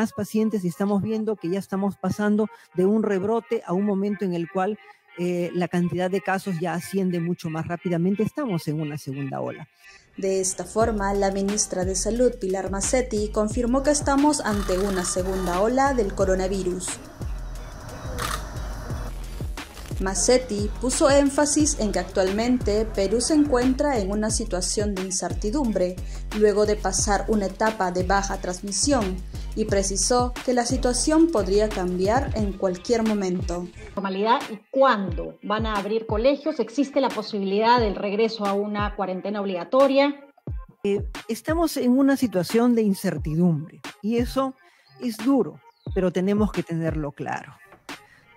más pacientes y estamos viendo que ya estamos pasando de un rebrote a un momento en el cual eh, la cantidad de casos ya asciende mucho más rápidamente. Estamos en una segunda ola. De esta forma, la ministra de Salud, Pilar Massetti, confirmó que estamos ante una segunda ola del coronavirus. Massetti puso énfasis en que actualmente Perú se encuentra en una situación de incertidumbre luego de pasar una etapa de baja transmisión y precisó que la situación podría cambiar en cualquier momento. ¿Normalidad y cuándo van a abrir colegios? ¿Existe la posibilidad del regreso a una cuarentena obligatoria? Eh, estamos en una situación de incertidumbre y eso es duro, pero tenemos que tenerlo claro.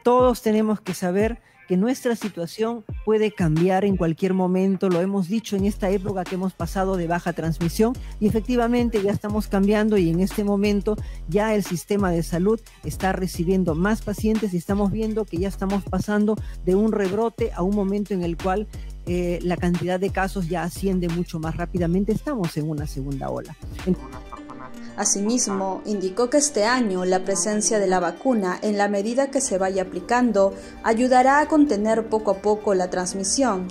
Todos tenemos que saber que nuestra situación puede cambiar en cualquier momento, lo hemos dicho en esta época que hemos pasado de baja transmisión y efectivamente ya estamos cambiando y en este momento ya el sistema de salud está recibiendo más pacientes y estamos viendo que ya estamos pasando de un rebrote a un momento en el cual eh, la cantidad de casos ya asciende mucho más rápidamente, estamos en una segunda ola. Asimismo, indicó que este año la presencia de la vacuna, en la medida que se vaya aplicando, ayudará a contener poco a poco la transmisión.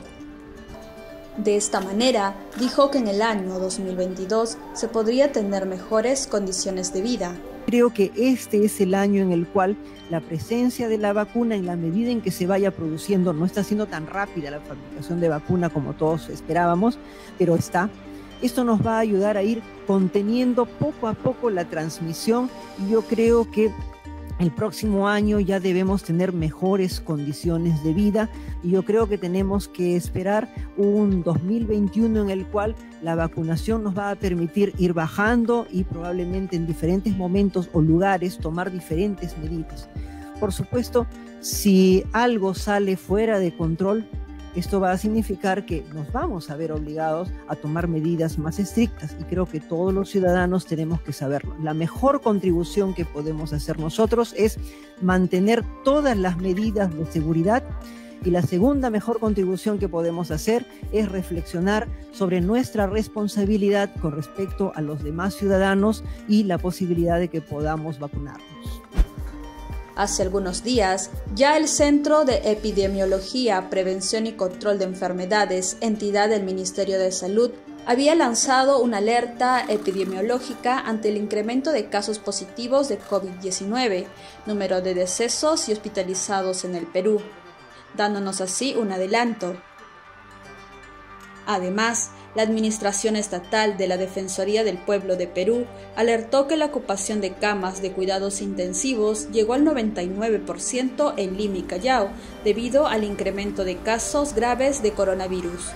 De esta manera, dijo que en el año 2022 se podría tener mejores condiciones de vida. Creo que este es el año en el cual la presencia de la vacuna, en la medida en que se vaya produciendo, no está siendo tan rápida la fabricación de vacuna como todos esperábamos, pero está, esto nos va a ayudar a ir conteniendo poco a poco la transmisión y yo creo que el próximo año ya debemos tener mejores condiciones de vida y yo creo que tenemos que esperar un 2021 en el cual la vacunación nos va a permitir ir bajando y probablemente en diferentes momentos o lugares tomar diferentes medidas. Por supuesto, si algo sale fuera de control, esto va a significar que nos vamos a ver obligados a tomar medidas más estrictas y creo que todos los ciudadanos tenemos que saberlo. La mejor contribución que podemos hacer nosotros es mantener todas las medidas de seguridad y la segunda mejor contribución que podemos hacer es reflexionar sobre nuestra responsabilidad con respecto a los demás ciudadanos y la posibilidad de que podamos vacunarnos. Hace algunos días, ya el Centro de Epidemiología, Prevención y Control de Enfermedades, entidad del Ministerio de Salud, había lanzado una alerta epidemiológica ante el incremento de casos positivos de COVID-19, número de decesos y hospitalizados en el Perú, dándonos así un adelanto. Además, la Administración Estatal de la Defensoría del Pueblo de Perú alertó que la ocupación de camas de cuidados intensivos llegó al 99% en Lima y Callao debido al incremento de casos graves de coronavirus.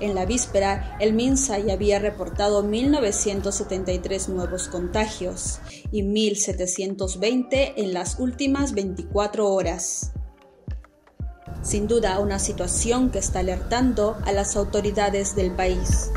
En la víspera, el MINSA ya había reportado 1.973 nuevos contagios y 1.720 en las últimas 24 horas. Sin duda una situación que está alertando a las autoridades del país.